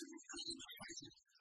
to become the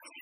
Thank you.